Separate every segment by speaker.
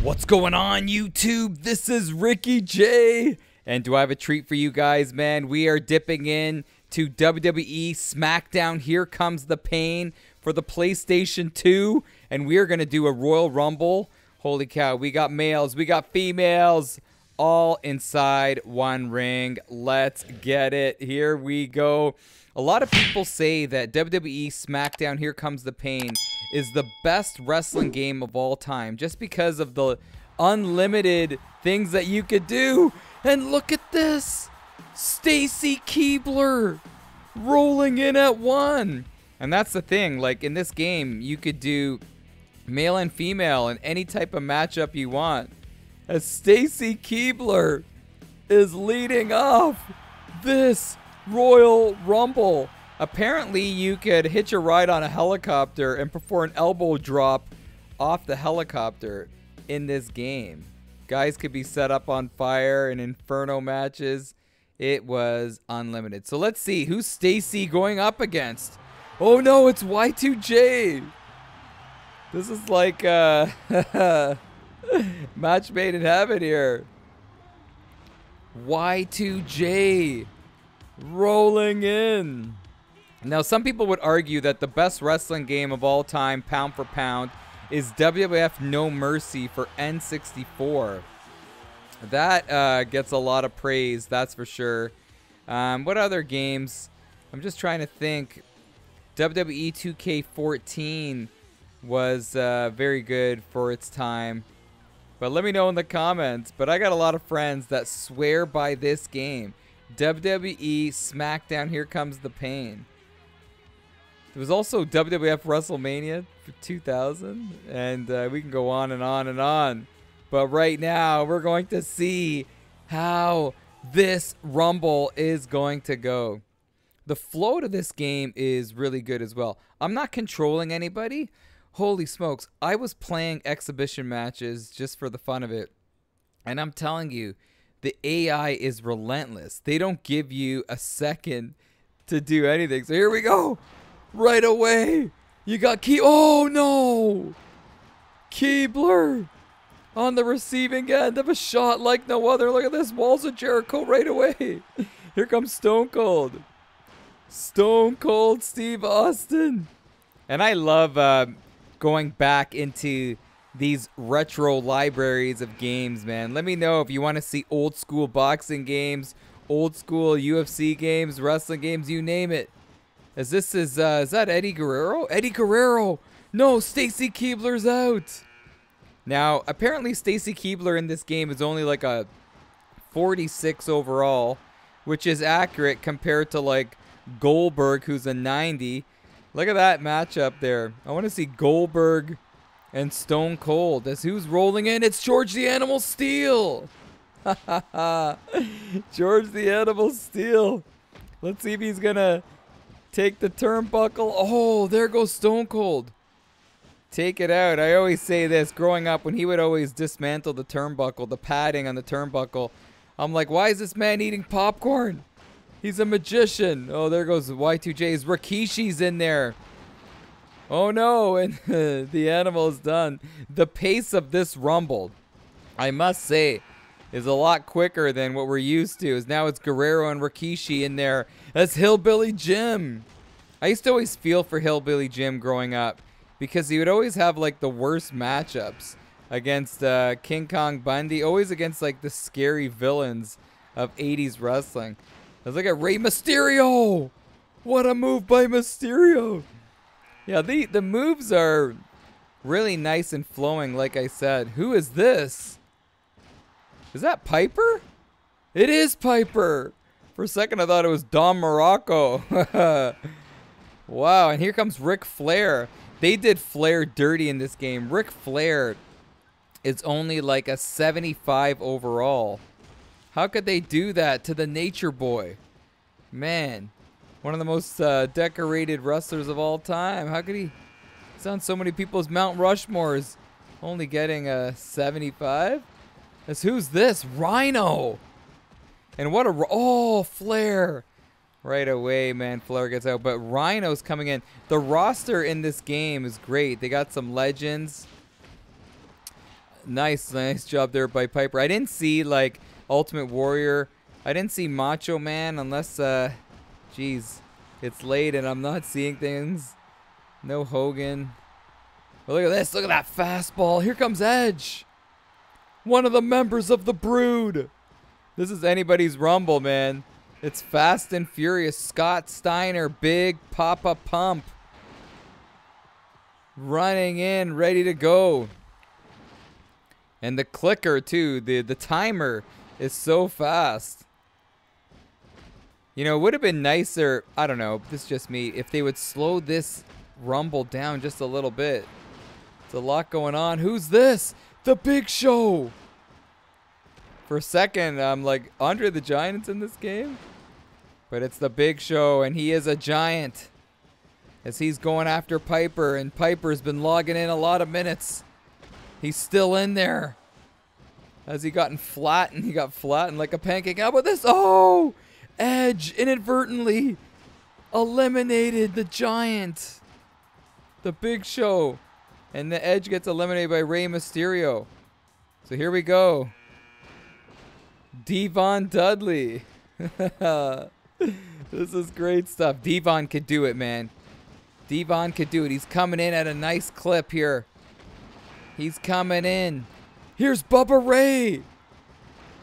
Speaker 1: What's going on, YouTube? This is Ricky J. And do I have a treat for you guys, man? We are dipping in to WWE SmackDown Here Comes the Pain for the PlayStation 2. And we are going to do a Royal Rumble. Holy cow, we got males, we got females, all inside one ring. Let's get it. Here we go. A lot of people say that WWE SmackDown Here Comes the Pain is the best wrestling game of all time just because of the unlimited things that you could do. And look at this Stacy Keibler rolling in at one. And that's the thing, like in this game, you could do male and female in any type of matchup you want. As Stacy Keibler is leading off this Royal Rumble. Apparently, you could hitch a ride on a helicopter and perform an elbow drop off the helicopter in this game. Guys could be set up on fire in inferno matches. It was unlimited. So let's see who's Stacy going up against. Oh no, it's Y2J. This is like uh match made in heaven here. Y2J rolling in. Now, some people would argue that the best wrestling game of all time, pound for pound, is WWF No Mercy for N64. That uh, gets a lot of praise, that's for sure. Um, what other games? I'm just trying to think. WWE 2K14 was uh, very good for its time. But let me know in the comments. But I got a lot of friends that swear by this game. WWE SmackDown Here Comes the Pain. There was also WWF WrestleMania for 2000, and uh, we can go on and on and on. But right now, we're going to see how this Rumble is going to go. The flow to this game is really good as well. I'm not controlling anybody. Holy smokes, I was playing exhibition matches just for the fun of it. And I'm telling you, the AI is relentless. They don't give you a second to do anything. So here we go right away. You got Key. Oh no! Keibler on the receiving end of a shot like no other. Look at this. Walls of Jericho right away. Here comes Stone Cold. Stone Cold Steve Austin. And I love uh, going back into these retro libraries of games, man. Let me know if you want to see old school boxing games, old school UFC games, wrestling games, you name it. As this is, uh, is that Eddie Guerrero? Eddie Guerrero! No, Stacy Keibler's out! Now, apparently Stacy Keibler in this game is only like a 46 overall, which is accurate compared to like Goldberg, who's a 90. Look at that matchup there. I want to see Goldberg and Stone Cold. As who's rolling in? It's George the Animal Steele! George the Animal Steele. Let's see if he's gonna Take the turnbuckle. Oh, there goes Stone Cold. Take it out. I always say this growing up when he would always dismantle the turnbuckle, the padding on the turnbuckle. I'm like, why is this man eating popcorn? He's a magician. Oh, there goes Y2J's. Rikishi's in there. Oh no, and the animal is done. The pace of this rumble, I must say, is a lot quicker than what we're used to. Is now it's Guerrero and Rikishi in there. That's Hillbilly Jim. I used to always feel for Hillbilly Jim growing up because he would always have like the worst matchups against uh, King Kong Bundy, always against like the scary villains of 80s wrestling. I was like at Rey Mysterio. What a move by Mysterio. Yeah, the the moves are really nice and flowing like I said. Who is this? Is that Piper? It is Piper. For a second, I thought it was Don Muraco. wow, and here comes Ric Flair. They did Flair dirty in this game. Ric Flair is only like a 75 overall. How could they do that to the Nature Boy? Man, one of the most uh, decorated wrestlers of all time. How could he? He's on so many people's Mount Rushmores, only getting a 75. As who's this? Rhino. And what a oh Flair. Right away, man. Flair gets out, but Rhino's coming in. The roster in this game is great. They got some legends. Nice, nice job there by Piper. I didn't see like Ultimate Warrior. I didn't see Macho Man unless, uh, jeez, it's late and I'm not seeing things. No Hogan. But look at this. Look at that fastball. Here comes Edge. One of the members of the Brood. This is anybody's Rumble, man. It's Fast and Furious. Scott Steiner, Big Papa Pump. Running in, ready to go. And the clicker, too. The, the timer is so fast. You know, it would have been nicer, I don't know, this is just me, if they would slow this rumble down just a little bit. It's a lot going on. Who's this? The Big Show! For a second, I'm like, Andre the Giant's in this game? But it's the Big Show, and he is a giant. As he's going after Piper, and Piper's been logging in a lot of minutes. He's still in there. Has he gotten flattened? He got flattened like a pancake. How about this? Oh! Edge inadvertently eliminated the giant. The Big Show. And the Edge gets eliminated by Rey Mysterio. So here we go. Devon Dudley. this is great stuff. Devon could do it, man. Devon could do it. He's coming in at a nice clip here. He's coming in. Here's Bubba Ray.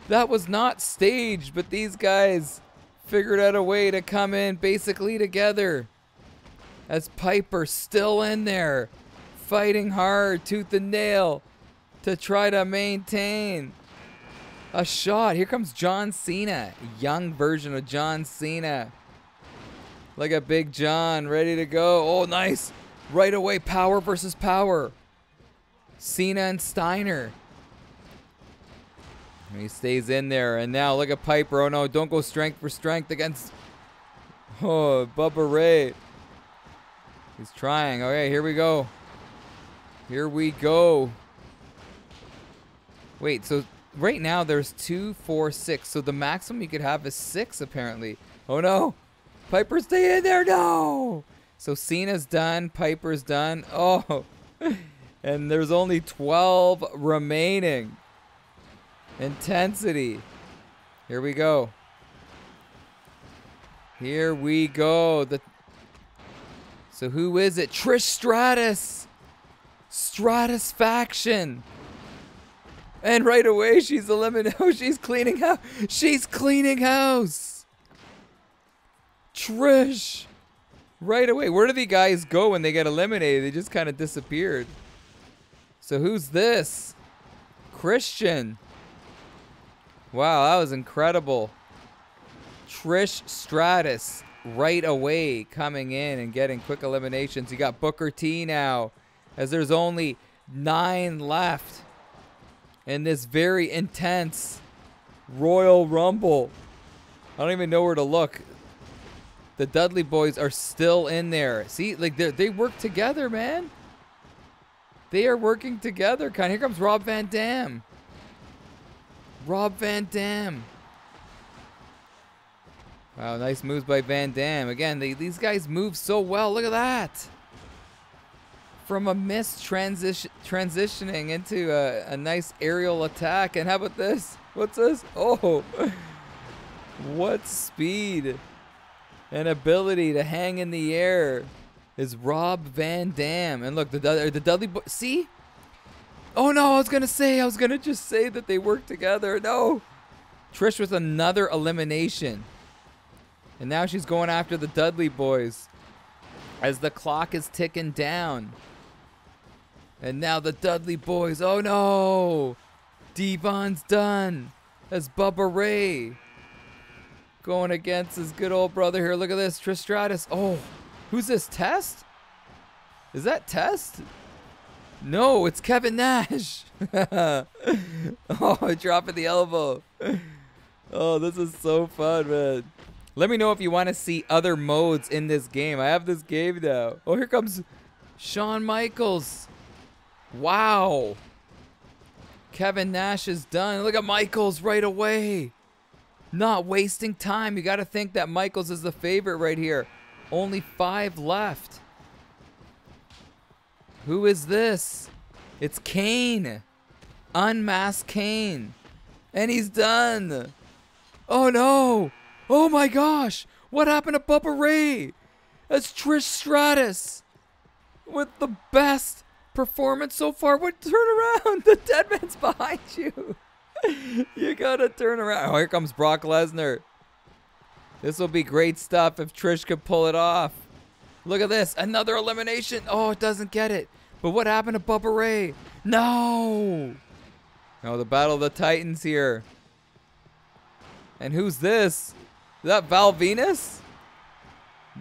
Speaker 1: That was not staged, but these guys figured out a way to come in basically together. As Piper still in there, fighting hard, tooth and nail, to try to maintain a shot. Here comes John Cena. Young version of John Cena. Like a big John ready to go. Oh, nice. Right away, power versus power. Cena and Steiner. And he stays in there. And now look at Piper. Oh, no. Don't go strength for strength against... Oh, Bubba Ray. He's trying. Okay, here we go. Here we go. Wait, so right now there's two, four, six. So the maximum you could have is six, apparently. Oh no! Piper, stay in there! No! So Cena's done. Piper's done. Oh! and there's only 12 remaining. Intensity. Here we go. Here we go. The so who is it? Trish Stratus. Stratusfaction. And right away, she's eliminated. Oh, she's cleaning house. She's cleaning house. Trish. Right away. Where do the guys go when they get eliminated? They just kind of disappeared. So who's this? Christian. Wow, that was incredible. Trish Stratus right away coming in and getting quick eliminations. You got Booker T now, as there's only nine left in this very intense Royal Rumble. I don't even know where to look. The Dudley boys are still in there. See, like they work together, man. They are working together. Here comes Rob Van Dam. Rob Van Dam. Wow, nice moves by Van Dam. Again, they, these guys move so well. Look at that from a miss transition transitioning into a, a nice aerial attack. And how about this? What's this? Oh, what speed and ability to hang in the air is Rob Van Dam. And look, the the Dudley. See? Oh no, I was gonna say, I was gonna just say that they work together. No. Trish with another elimination. And now she's going after the Dudley boys as the clock is ticking down. And now the Dudley boys. Oh no! Devon's done as Bubba Ray. Going against his good old brother here. Look at this. Trish Stratus. Oh, who's this? Test? Is that Test? No, it's Kevin Nash. oh, dropping the elbow. Oh, this is so fun, man. Let me know if you want to see other modes in this game. I have this game now. Oh, here comes Shawn Michaels. Wow. Kevin Nash is done. Look at Michaels right away. Not wasting time. You got to think that Michaels is the favorite right here. Only five left. Who is this? It's Kane. unmask Kane. And he's done. Oh no. Oh my gosh. What happened to Bubba Ray? That's Trish Stratus with the best performance so far. What turn around? The dead man's behind you. you gotta turn around. Oh, here comes Brock Lesnar. This will be great stuff if Trish could pull it off. Look at this. Another elimination. Oh, it doesn't get it. But what happened to Bubba Ray? No. Oh, the Battle of the Titans here. And who's this? Is that Val Venis?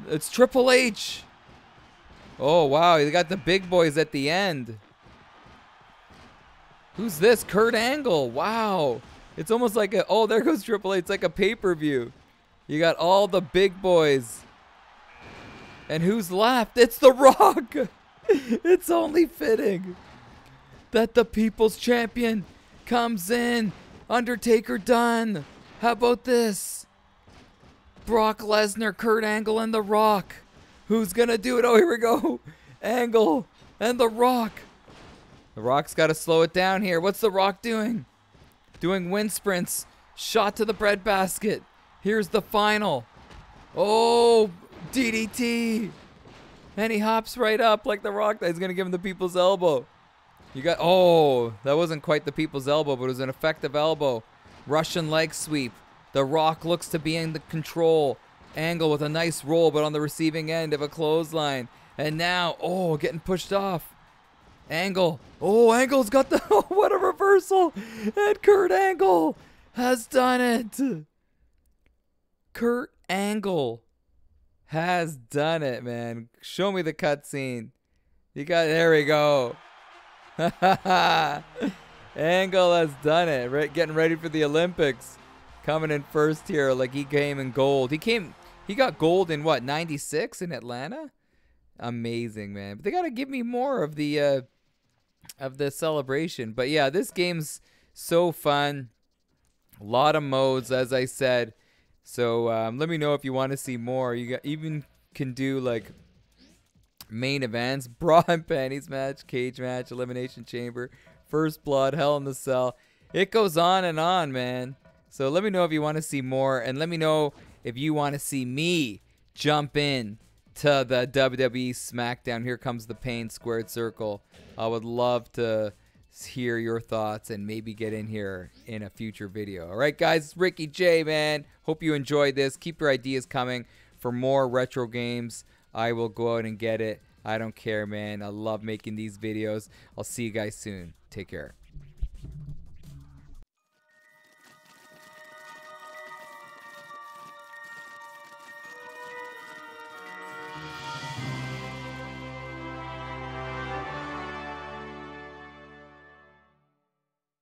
Speaker 1: It's Triple H. Oh, wow. You got the big boys at the end. Who's this? Kurt Angle. Wow. It's almost like a. Oh, there goes Triple H. It's like a pay per view. You got all the big boys. And who's left? It's The Rock. it's only fitting that the People's Champion comes in. Undertaker done. How about this? Brock Lesnar, Kurt Angle, and The Rock. Who's gonna do it? Oh, here we go. Angle and The Rock. The Rock's got to slow it down here. What's The Rock doing? Doing wind sprints. Shot to the breadbasket. Here's the final. Oh, DDT. And he hops right up like The Rock. Going to give him the people's elbow. You got, oh, that wasn't quite the people's elbow, but it was an effective elbow. Russian leg sweep. The Rock looks to be in the control. Angle with a nice roll, but on the receiving end of a clothesline. And now, oh, getting pushed off. Angle. Oh, Angle's got the. Oh, what a reversal. And Kurt Angle has done it. Kurt Angle has done it, man. Show me the cutscene. You got. There we go. Angle has done it. Right, getting ready for the Olympics. Coming in first here, like he came in gold. He came he got gold in what, 96 in Atlanta? Amazing, man. But they got to give me more of the uh of the celebration. But yeah, this game's so fun. A lot of modes as I said. So um, let me know if you want to see more. You got, even can do like main events, bra and panties match, cage match, elimination chamber, first blood, hell in the cell. It goes on and on, man. So let me know if you want to see more, and let me know if you want to see me jump in to the WWE SmackDown. Here comes the pain squared circle. I would love to hear your thoughts and maybe get in here in a future video. All right, guys, Ricky J, man. Hope you enjoyed this. Keep your ideas coming for more retro games. I will go out and get it. I don't care, man. I love making these videos. I'll see you guys soon. Take care.